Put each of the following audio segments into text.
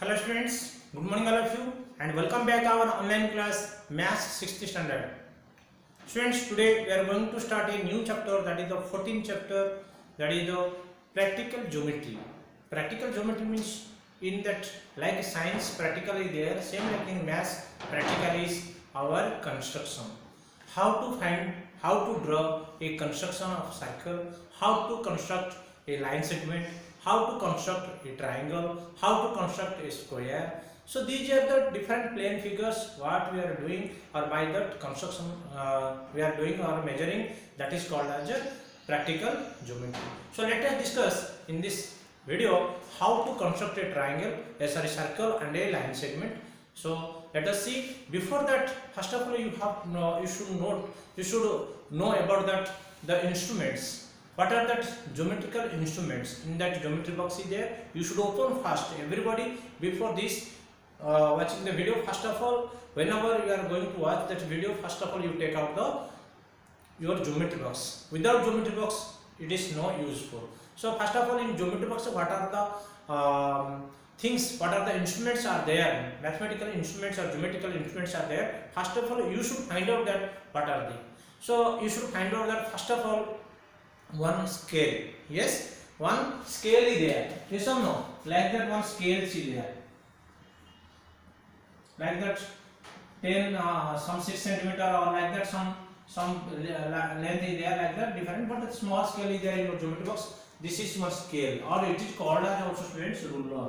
Hello students, good morning all of you and welcome back to our online class Maths 6th standard. Students, today we are going to start a new chapter, that is the 14th chapter, that is the practical geometry. Practical geometry means in that like science practical is there, same like in maths practical is our construction. How to draw a construction of circle, how to construct a line segment, how to construct a triangle, how to construct a square. So these are the different plane figures what we are doing or by the construction uh, we are doing or measuring that is called as a practical geometry. So let us discuss in this video how to construct a triangle, a circle and a line segment. So let us see before that first of all you have no, you should note you should know about that the instruments what are that geometrical instruments in that geometry box is there you should open first everybody before this uh, watching the video first of all whenever you are going to watch that video first of all you take out the your geometry box without geometry box it is no useful so first of all in geometry box what are the um, things what are the instruments are there mathematical instruments or geometrical instruments are there first of all you should find out that what are they so you should find out that first of all one scale yes one scale is there yes or no like that one scale is there like that 10 uh, some 6 centimeter or like that some some length is there like that different but the small scale is there in your geometry box this is one scale or it is called as also students ruler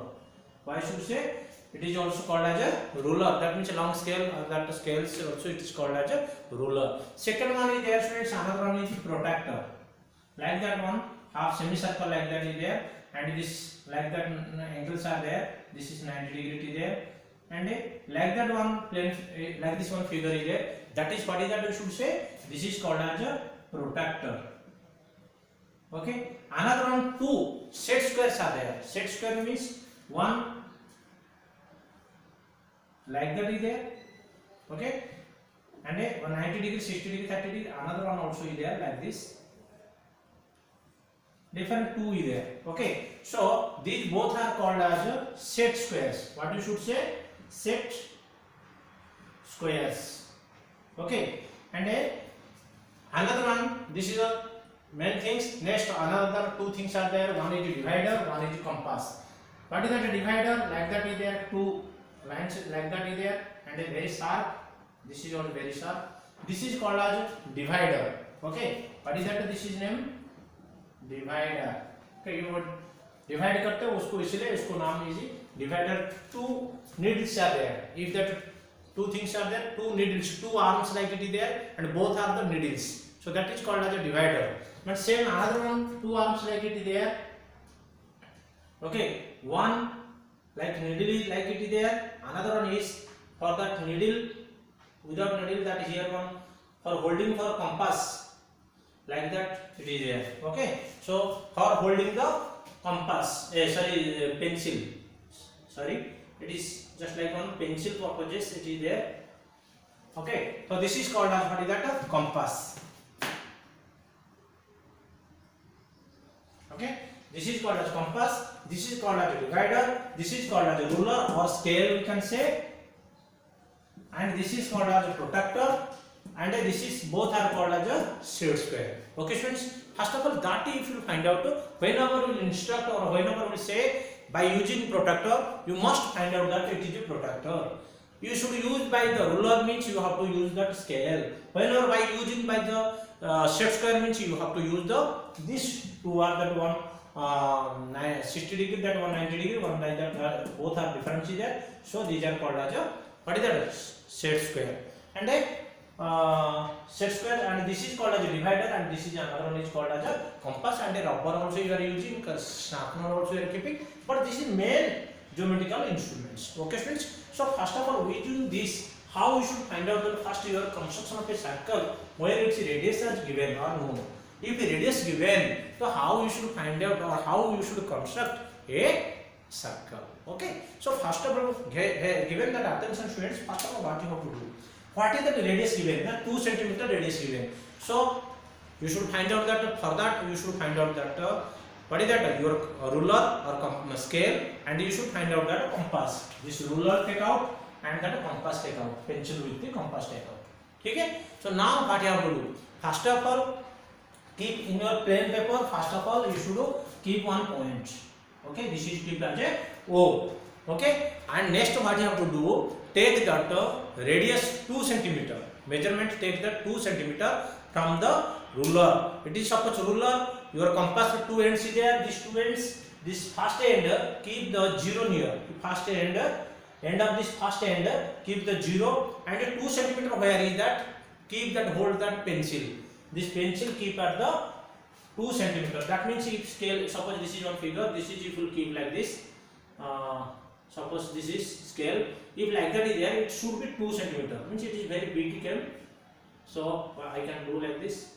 why should say it is also called as a ruler that means a long scale or that scales also it is called as a ruler second one is there students another one is protractor like that one half semicircle like that is there and this like that angles are there this is 90 degree there and uh, like that one plane uh, like this one figure is there that is what is that we should say this is called as a protractor okay another one two set squares are there set square means one like that is there okay and a uh, 90 degree 60 degree 30 degree another one also is there like this different two is there okay so these both are called as set squares what you should say set squares okay and a, another one this is a main things next another two things are there one is the divider one is the compass what is that a divider like that is there two lines like that is there and a very sharp this is also very sharp this is called as divider okay what is that this is name divider कई वो divide करते हैं उसको इसलिए इसको नाम लीजिए divider two needles are there if that two things are there two needles two arms like it is there and both are the needles so that is called as a divider but same other one two arms like it is there okay one like needle is like it is there another one is for that needle without needle that here one for holding for compass like that it is there okay so for holding the compass eh, sorry eh, pencil sorry it is just like on pencil purposes it is there okay so this is called as what is that compass okay this is called as compass this is called as a divider this is called as a ruler or scale we can say and this is called as a protector. and uh, this is both are called as a shade square okay students first of all that if you find out whenever you instruct or whenever we say by using protractor you must find out that it is a protractor you should use by the ruler means you have to use that scale whenever by using by the uh, shape square means you have to use the this two are that one uh, 60 degree that one 90 degree one like that uh, both are different is there so these are called as a what is that shape square and uh, Uh, set square and this is called as a divider and this is another one is called as a compass and a rubber also you are using sharpener also you are keeping but this is main geometrical instruments okay students so first of all we using this how you should find out the first your construction of a circle where its radius is given or no if radius given so how you should find out or how you should construct a circle okay so first of all given that attention students first of all what you have to do what is the radius given here 2 cm radius given so you should find out that for that you should find out that uh, what is that your ruler or scale and you should find out that compass this ruler take out and that compass take out pencil with the compass take out ठीक है so now what you have to do first of all keep in your plain paper first of all you should keep one point okay this is keep as a o okay and next what you have to do take that uh, radius 2 centimeter measurement take the 2 centimeter from the ruler it is suppose ruler your compass with two ends is there these two ends this first end keep the zero near first end end of this first end keep the zero and 2 centimeter where is that keep that hold that pencil this pencil keep at the 2 centimeter that means if scale suppose this is one figure this is you you keep like this uh, Suppose this is scale. If like that is there, it should be 2 centimeter. Means it is very big So uh, I can do like this.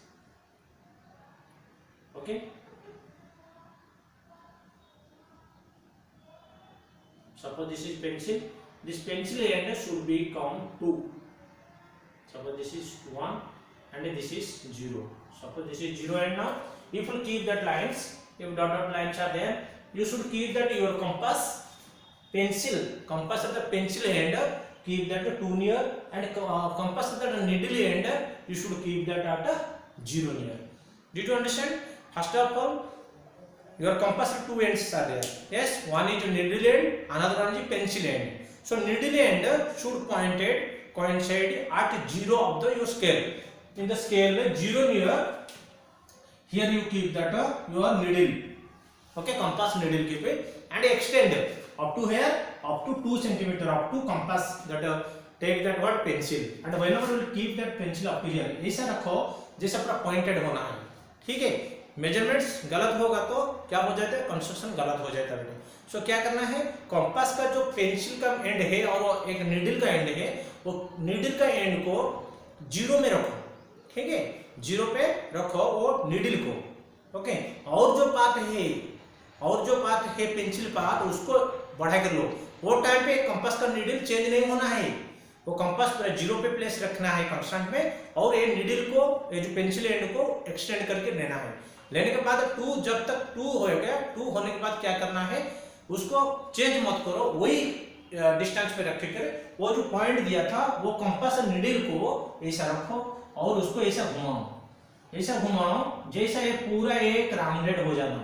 Okay. Suppose this is pencil. This pencil end should be count 2. Suppose this is 1 and this is 0. Suppose this is 0 and now if you keep that lines, if dotted dot lines are there, you should keep that your compass pencil compass at the pencil end keep that to 2 near and compass at the needle end you should keep that at 0 near did you understand first of all your compass two ends are there yes one is needle end another one is pencil end so needle end should pointed coincide at zero of the your scale in the scale zero near here you keep that your needle okay compass needle keep it and extend it up to here up to 2 cm, up to compass that uh, take that what pencil and whenever you keep that pencil up to here ऐसा रखो जैसे अपना pointed होना है ठीक है measurements गलत होगा तो क्या हो जाता है कंस्ट्रक्शन गलत हो जाता है सो क्या करना है कॉम्पास का जो पेंसिल का एंड है और एक नीडल का एंड है वो नीडल का एंड को जीरो में रखो ठीक है जीरो पे रखो वो नीडल को ओके और जो पात है और जो पात है पेंसिल पात उसको बढ़ा कर लो वो टाइम पे कंपास का नीडल चेंज नहीं होना है वो कंपास जीरो पे प्लेस रखना है कंस्टेंट में और ये नीडल को ये जो पेंसिल एंड को एक्सटेंड करके लेना है लेने के बाद टू जब तक टू हो गया टू होने के बाद क्या करना है उसको चेंज मत करो वही डिस्टेंस पे रखे कर वो जो पॉइंट दिया था वो कंपास नीडल को ऐसा रखो और उसको ऐसा घुमाओ ऐसा घुमाओ जैसा ये पूरा एक राउंडेड हो जाना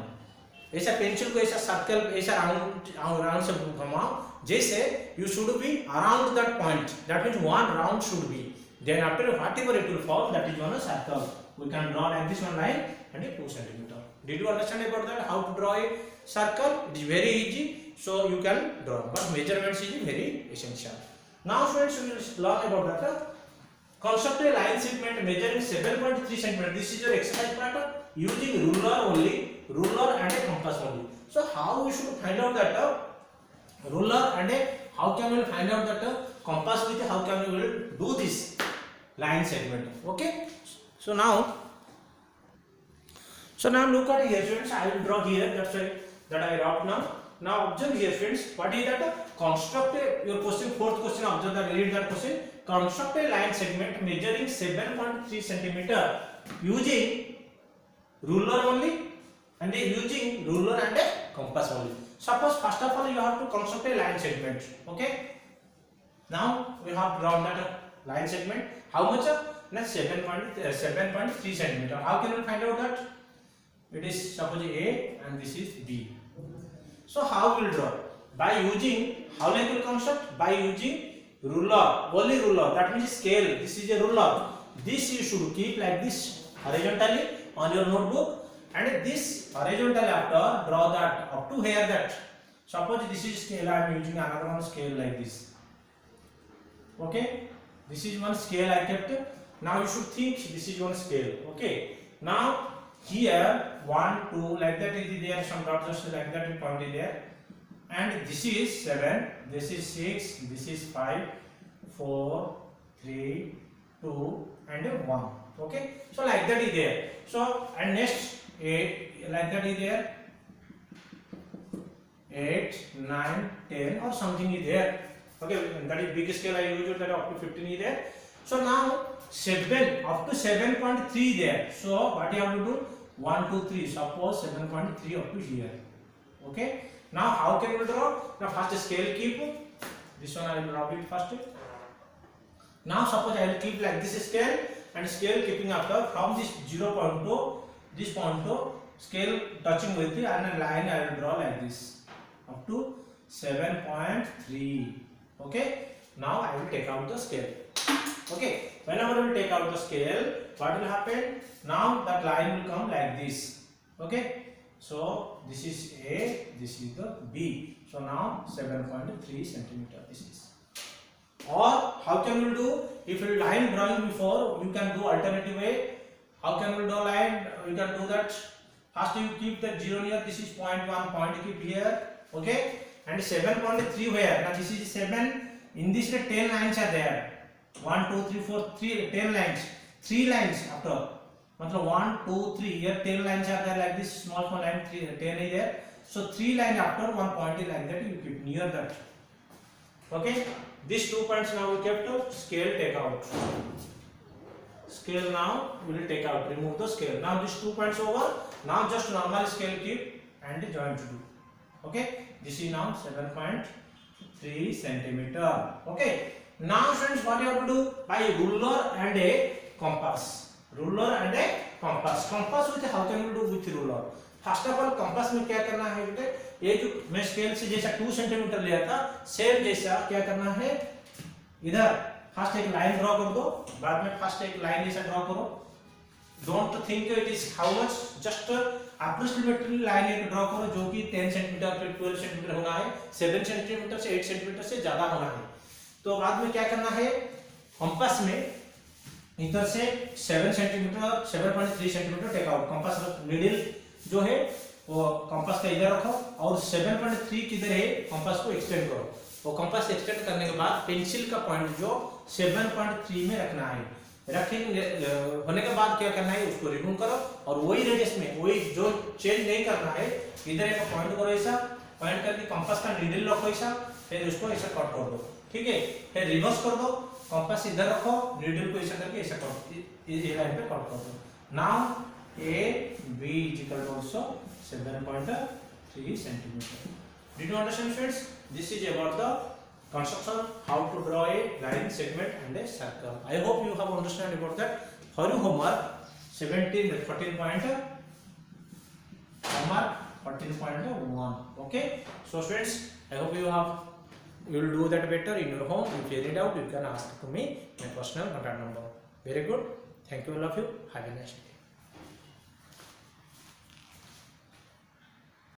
ऐसा पेंसिल को ऐसा सर्कल ऐसा राउंड राउंड से घुमाओ जैसे you should be around that point that means one round should be then after whatever it will fall that is on a circle we can draw like this one line and a 2 centimeter did you understand about that how to draw a circle it is very easy so you can draw but measurements is very essential now friends we will learn about that concept a line segment measuring 7.3 centimeter this is your exercise part using ruler only ruler and a compass only so how we should find out that uh, ruler and a how can we find out that uh, compass with how can we do this line segment okay so now so now look at here friends i will draw here that's why that i wrote now now observe here friends what is that uh, construct a, your question fourth question observe that read that question construct a line segment measuring 7.3 cm using ruler only and are using ruler and a compass only. Suppose first of all you have to construct a line segment. Okay. Now we have drawn that line segment. How much? That 7.3 uh, centimeter. How can we find out that? It is suppose A and this is B. So how will draw? By using how like will construct? By using ruler, only ruler. That means scale. This is a ruler. This you should keep like this horizontally on your notebook and this horizontal after draw that up to here that suppose this is scale I am using another one scale like this okay this is one scale I kept now you should think this is one scale okay now here 1 2 like that is there some dot just like that point is there and this is 7 this is 6 this is five, four, three, two, and 1 okay so like that is there so and next 8 like that is there 8 9 10 or something is there okay that is big scale i use. that up to 15 is there so now 7 up to 7.3 there so what you have to do 1 2 3 suppose 7.3 up to here okay now how can we draw now first scale keep this one i will draw it first now suppose i will keep like this scale and scale keeping after from this 0.2 this point to scale touching with it and a line I will draw like this up to 7.3 okay now I will take out the scale okay whenever we take out the scale what will happen now that line will come like this okay so this is A this is the B so now 7.3 centimeter this is or how can you do if you line drawing before you can do alternative way How can we draw line? We can do that. First you keep the zero near This is point 1 Point keep here. Okay. And 7 point 3 where? Now this is 7 In this the 10 lines are there. 1 2 3 4 3 10 lines. Three lines after. matlab 1 2 3 here 10 lines are there like this small small line three ten is there so three line after one point line that you keep near that okay this two points now we kept to scale take out scale now we will take out remove the scale now these two points over now just normal scale keep and join to do okay this is now 7.3 cm okay now friends what you have to do by a ruler and a compass ruler and a compass compass with how can you do with ruler first of all compass में क्या करना है बेटे ये जो मैं scale से जैसा 2 सेंटीमीटर लिया था सेम जैसा क्या करना है इधर फर्स्ट एक लाइन ड्रॉ कर दो बाद में फर्स्ट uh, एक लाइन ऐसा ड्रॉ करो don't think it is how much just approximately line एक ड्रॉ करो जो कि 10 सेंटीमीटर से 12 सेंटीमीटर होना है 7 सेंटीमीटर से 8 सेंटीमीटर से ज्यादा होना है तो बाद में क्या करना है कंपास में इधर से 7 centimetre 7.3 centimetre take out compass middle जो है वो कंपास का इधर रखो और 7.3 किधर है कंपास को एक्सटेंड करो वो कंपास एक्सटेंड करने के बाद पेंसिल का पॉइंट जो 7.3 में रखना है रखेंगे होने के बाद क्या करना है उसको रिमूव करो और वही रेडियस में वही जो चेंज नहीं करना है इधर एक पॉइंट करो ऐसा पॉइंट करके कंपास का निडल रखो ऐसा फिर उसको ऐसा कट कर दो ठीक है फिर रिवर्स कर दो कंपास इधर रखो नीडल को ऐसा करके ऐसा कट ये लाइन पे कट कर दो now A B is equal to also 7.3 centimetre did you understand friends this is about the construction how to draw a line segment and a circle i hope you have understood about that for your homework 17 14 point homework 14.1 okay so friends i hope you have you will do that better in your home if you need doubt you can ask to me my personal contact number very good thank you all of you have a nice day